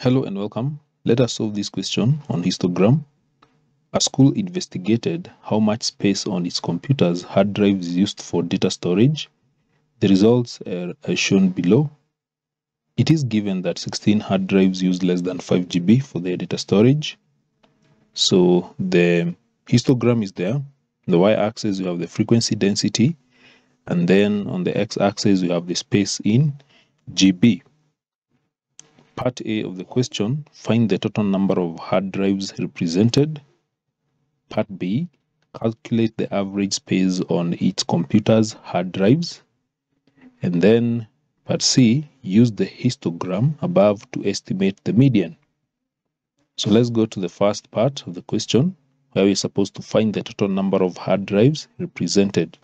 Hello and welcome. Let us solve this question on histogram. A school investigated how much space on its computer's hard drives used for data storage. The results are, shown below. It is given that 16 hard drives use less than 5 GB for their data storage. So the histogram is there. On the y-axis, you have the frequency density. And then on the x-axis, we have the space in GB. Part A of the question, find the total number of hard drives represented. Part B, calculate the average space on each computer's hard drives. And then part C, use the histogram above to estimate the median. So let's go to the first part of the question where we're supposed to find the total number of hard drives represented.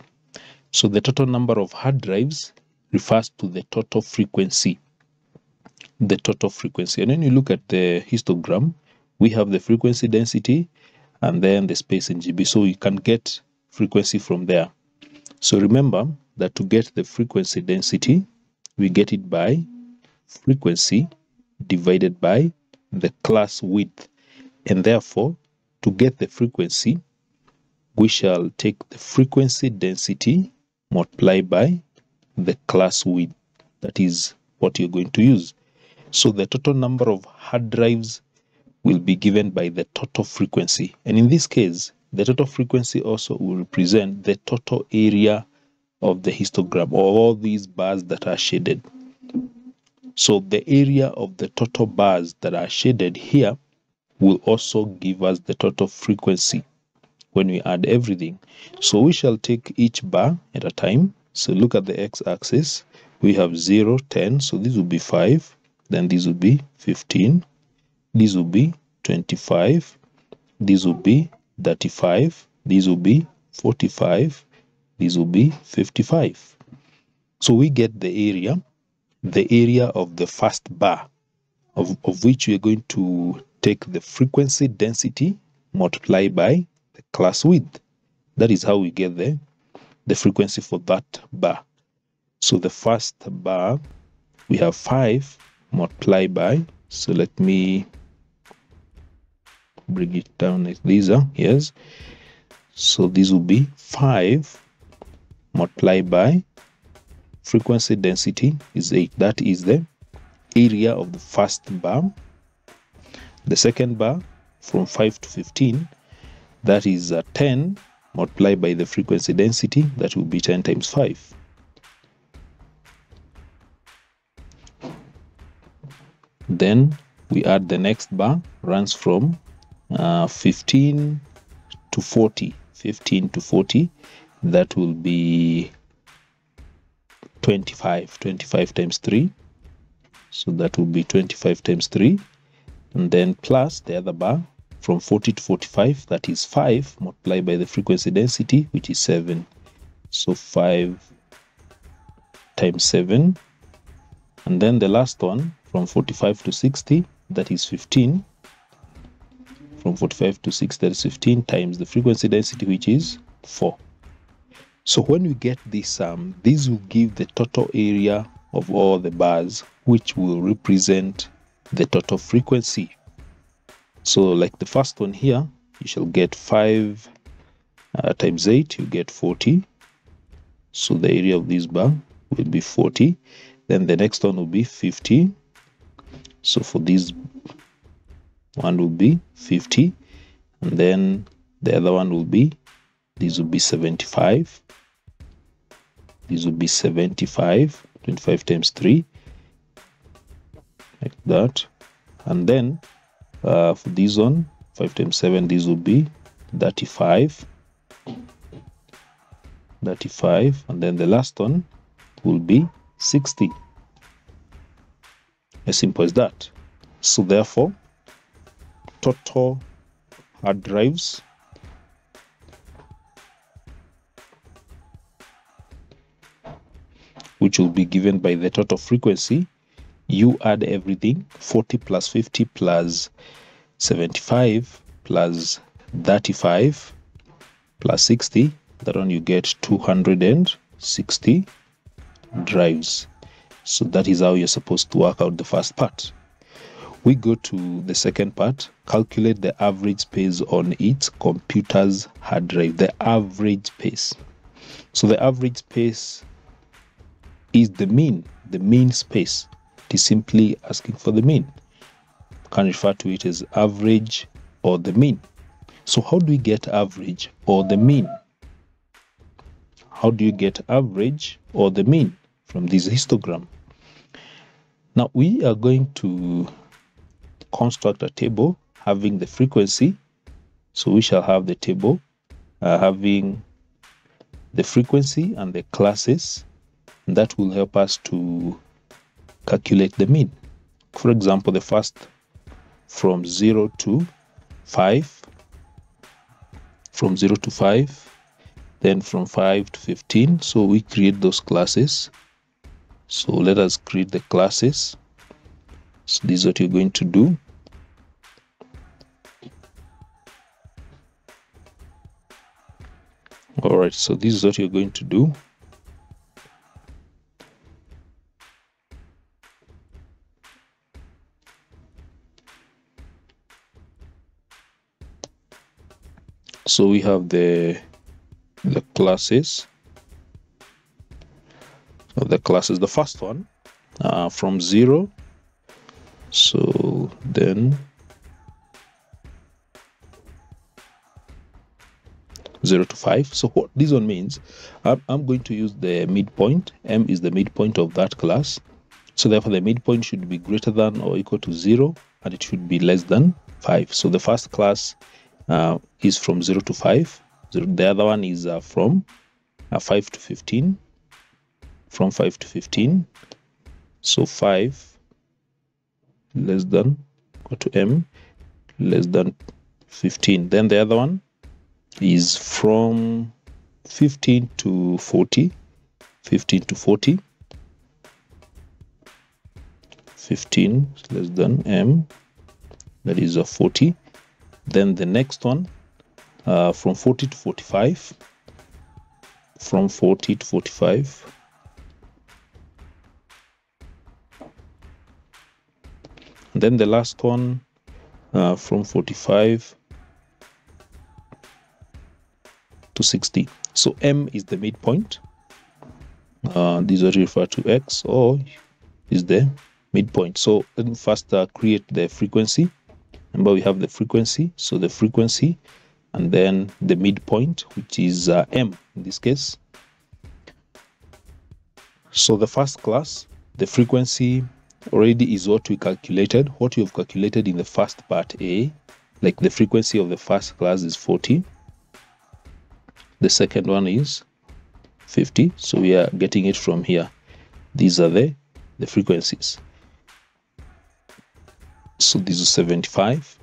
So the total number of hard drives refers to the total frequency. The total frequency. And when you look at the histogram, we have the frequency density and then the space in GB. So you can get frequency from there. So remember that to get the frequency density, we get it by frequency divided by the class width. And therefore, to get the frequency, we shall take the frequency density multiplied by the class width. That is what you're going to use. So the total number of hard drives will be given by the total frequency. And in this case, the total frequency also will represent the total area of the histogram or all these bars that are shaded. So the area of the total bars that are shaded here will also give us the total frequency when we add everything. So we shall take each bar at a time. So look at the x-axis. We have 0, 10. So this will be 5. Then this will be 15. This will be 25. This will be 35. This will be 45. This will be 55. So we get the area the area of the first bar, of, of which we are going to take the frequency density multiplied by the class width. That is how we get the, the frequency for that bar. So the first bar, we have 5 multiplied by, so let me bring it down like these are, yes. So this will be 5 multiplied by. Frequency density is 8 that is the area of the first bar. The second bar from 5 to 15 that is uh, 10 multiplied by the frequency density that will be 10 times 5 then we add the next bar runs from uh, 15 to 40 15 to 40 that will be 25 25 times 3 so that will be 25 times 3 and then plus the other bar from 40 to 45 that is 5 multiplied by the frequency density which is 7 so 5 times 7 and then the last one from 45 to 60 that is 15 from 45 to 60 that is 15 times the frequency density which is 4 so when we get this sum, this will give the total area of all the bars, which will represent the total frequency. So like the first one here, you shall get 5 uh, times 8, you get 40. So the area of this bar will be 40. Then the next one will be 50. So for this one will be 50. And then the other one will be, this will be 75 this will be 75 25 times 3 like that. And then uh, for this one 5 times 7 this will be 35 35 and then the last one will be 60 as simple as that. So therefore total hard drives which will be given by the total frequency you add everything 40 plus 50 plus 75 plus 35 plus 60 that one you get 260 drives so that is how you're supposed to work out the first part. We go to the second part. Calculate the average space on its computer's hard drive. The average space. So the average space is the mean. The mean space. It is simply asking for the mean. Can refer to it as average or the mean. So how do we get average or the mean? How do you get average or the mean from this histogram now we are going to construct a table having the frequency. So we shall have the table uh, having the frequency and the classes. And that will help us to calculate the mean. For example, the first from 0 to 5, from 0 to 5, then from 5 to 15. So we create those classes. So let us create the classes. So this is what you're going to do. all right so this is what you're going to do so we have the the classes the class is the first one uh, from zero. So then 0 to 5 so what this one means I'm, I'm going to use the midpoint. M is the midpoint of that class. So therefore the midpoint should be greater than or equal to 0 and it should be less than 5 so the first class uh, is from 0 to 5 the other one is uh, from uh, 5 to 15 from 5 to 15 so 5 less than equal to m less than 15 then the other one is from 15 to 40 15 to 40 15 less than m that is a 40 then the next one uh, from 40 to 45 from 40 to 45 then the last one uh, from 45 to 60 so m is the midpoint. Uh, these are referred to x or is the midpoint. So let first uh, create the frequency. Remember we have the frequency. So the frequency and then the midpoint which is uh, m in this case. So the first class the frequency already is what we calculated. What we have calculated in the first part a like the frequency of the first class is 40 the second one is 50 so we are getting it from here. These are the the frequencies. So this is 75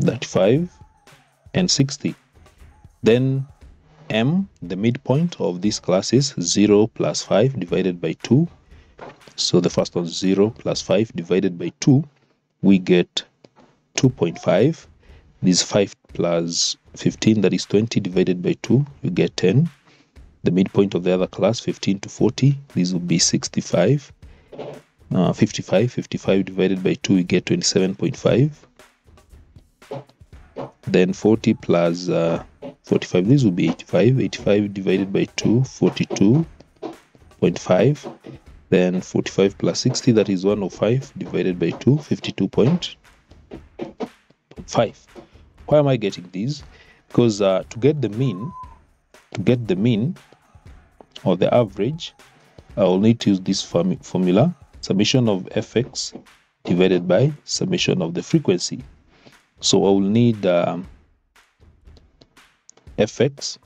35 and 60 then m the midpoint of this class is 0 plus 5 divided by 2 so the first one 0 plus 5 divided by 2 we get 2.5 this 5 plus 15 that is 20 divided by 2 you get 10 the midpoint of the other class 15 to 40 this will be 65 uh, 55 55 divided by 2 you get 27.5 then 40 plus uh, 45 this will be 85 85 divided by 2 42.5 then 45 plus 60 that is 105 divided by 2 52.5 why am i getting these? Because uh, to get the mean to get the mean or the average I will need to use this form formula summation of fx divided by summation of the frequency. So I will need um, fx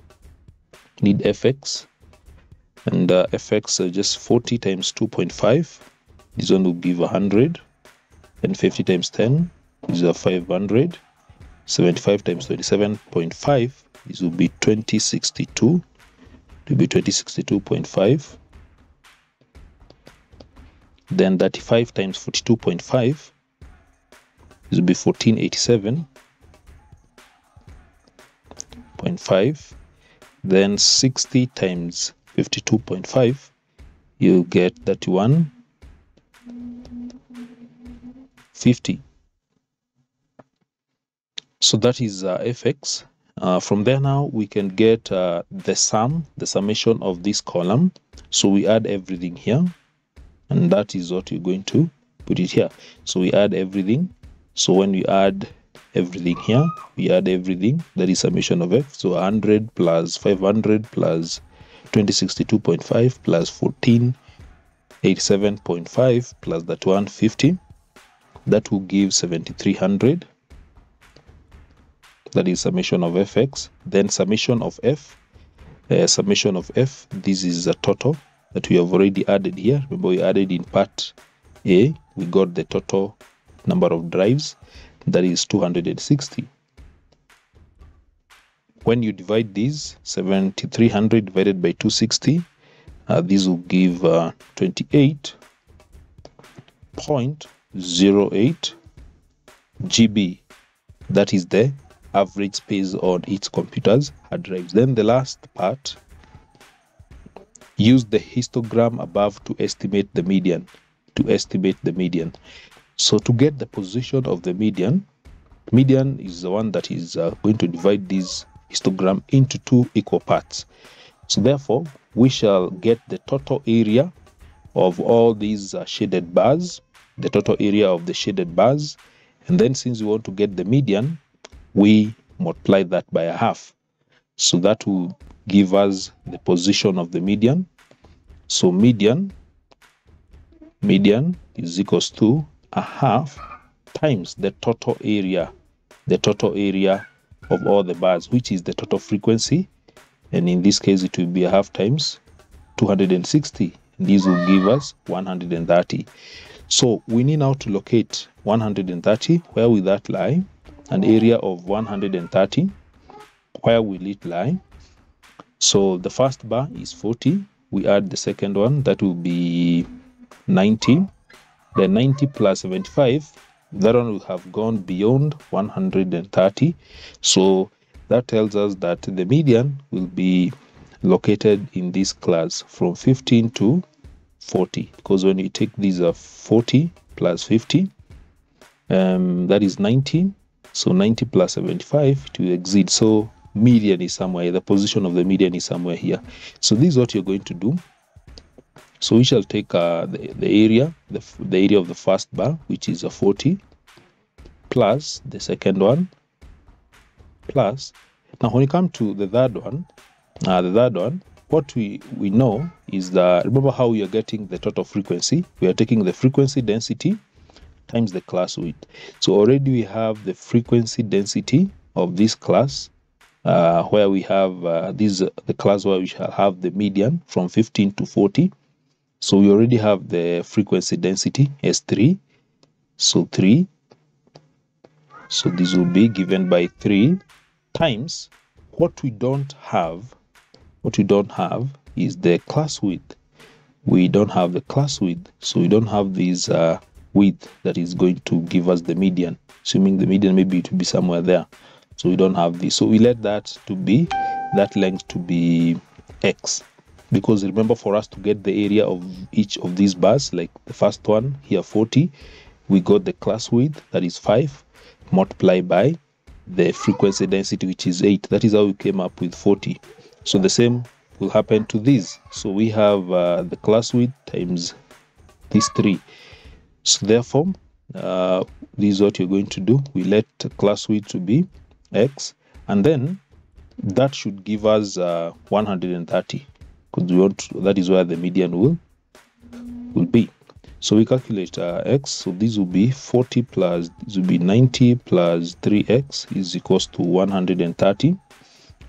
need fx and uh, fx uh, just 40 times 2.5 this one will give 100 and 50 times 10 is a 500 75 times 27.5 this will be 2062 to be 2062.5 then 35 times 42.5 this will be 1487.5 then 60 times 52.5 you get 31 50. So that is uh, fx. Uh, from there now we can get uh, the sum, the summation of this column. So we add everything here and that is what you're going to put it here. So we add everything. So when we add everything here, we add everything that is summation of f. So 100 plus 500 plus 2062.5 plus 1487.5 plus that 150 that will give 7300 that is summation of fx then summation of f. Uh, summation of f this is a total that we have already added here. Remember we added in part a we got the total number of drives. That is 260 when you divide these 7300 divided by 260 uh, this will give uh, 28.08 GB that is the average space on its computers hard drives. Then the last part use the histogram above to estimate the median to estimate the median. So to get the position of the median median is the one that is uh, going to divide this histogram into two equal parts so therefore we shall get the total area of all these uh, shaded bars the total area of the shaded bars and then since we want to get the median we multiply that by a half. So that will give us the position of the median. So median, median is equals to a half times the total area, the total area of all the bars, which is the total frequency. And in this case, it will be a half times 260. This will give us 130. So we need now to locate 130. Where will that lie? an area of 130 where will it lie so the first bar is 40 we add the second one that will be 90 then 90 plus 75 that one will have gone beyond 130 so that tells us that the median will be located in this class from 15 to 40 because when you take these are 40 plus 50 um, that is 90 so 90 plus 75 to exceed. So median is somewhere, the position of the median is somewhere here. So this is what you're going to do. So we shall take uh, the, the area, the, the area of the first bar, which is a 40, plus the second one, plus. Now when you come to the third one, uh, the third one, what we, we know is that, remember how we are getting the total frequency? We are taking the frequency density times the class width. So already we have the frequency density of this class uh, where we have uh, this uh, the class where we shall have the median from 15 to 40. So we already have the frequency density S3. So 3. So this will be given by 3 times what we don't have. What we don't have is the class width. We don't have the class width. So we don't have this uh, width that is going to give us the median assuming the median maybe will be somewhere there so we don't have this so we let that to be that length to be x because remember for us to get the area of each of these bars like the first one here 40 we got the class width that is 5 multiplied by the frequency density which is 8 that is how we came up with 40 so the same will happen to these. So we have uh, the class width times these three. So therefore, uh, this is what you're going to do. We let class width to be x, and then that should give us uh, 130 because we want that is where the median will will be. So we calculate uh, x. So this will be 40 plus this will be 90 plus 3x is equals to 130,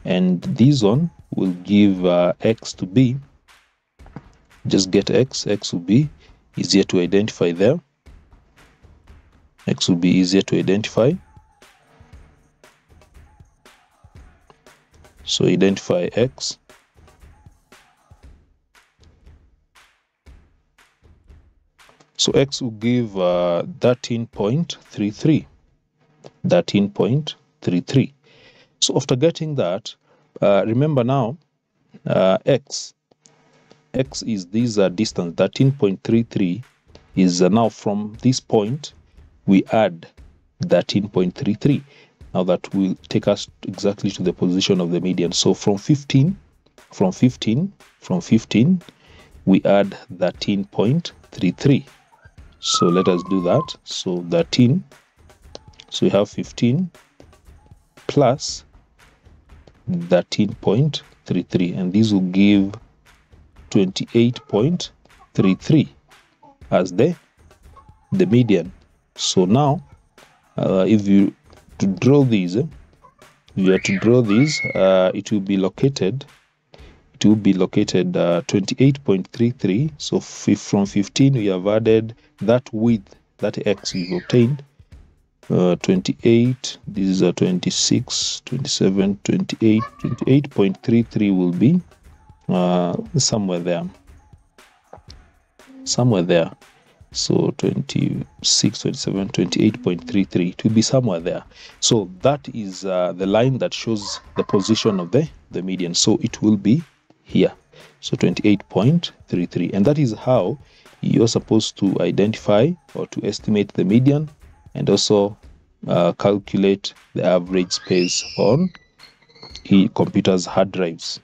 and this one will give uh, x to be just get x. X will be easier to identify there X will be easier to identify. So identify X. So X will give uh, 13.33. 13.33. So after getting that, uh, remember now, uh, X, X is this uh, distance, 13.33 is uh, now from this point we add 13.33 now that will take us exactly to the position of the median so from 15 from 15 from 15 we add 13.33 so let us do that. So 13 so we have 15 plus 13.33 and this will give 28.33 as the the median. So now uh, if you to draw these if you are to draw these uh, it will be located it will be located uh, 28.33 so from 15 we have added that width that x we've obtained. Uh, 28 this is a 26 27 28 28.33 will be uh, somewhere there. Somewhere there. So 26 27 28.33 to be somewhere there. So that is uh, the line that shows the position of the the median. So it will be here. So 28.33 and that is how you're supposed to identify or to estimate the median and also uh, calculate the average space on computers hard drives